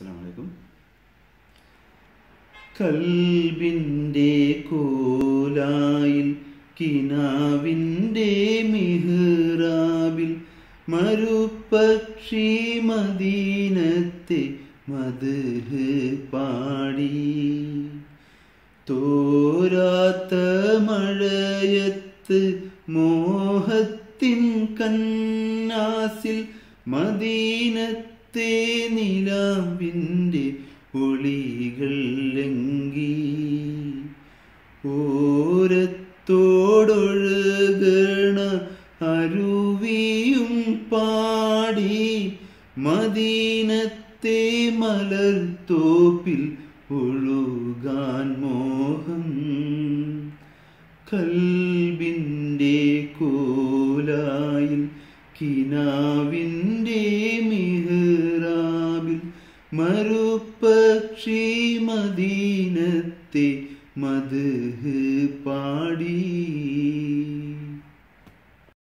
അസ്സാം വലൈക്കും കൽബിന്റെ കോലായിൽ കിനാവിന്റെ മിഹ്റാബിൽ മരുപക്ഷി മദീനത്തെ മധുഹ് പാടി. തോരാത്ത മഴയത്ത് മോഹത്തിൻ കന്നാസിൽ മദീനത്തെ നിലാവിന്റെ ഒളികൾ ലങ്കി. ഓരത്തോടൊഴുകണ അരുവിയും പാടി മദീനത്തെ മലർ തോപ്പിൽ ഒഴുകാൻ മോഹം. കൽബിന്റെ കോലായിൽ കിനാവിന്റെ മിഹ്റാബിൽ മറുപക്ഷി മദീനത്തെ മധുഹ് പാടി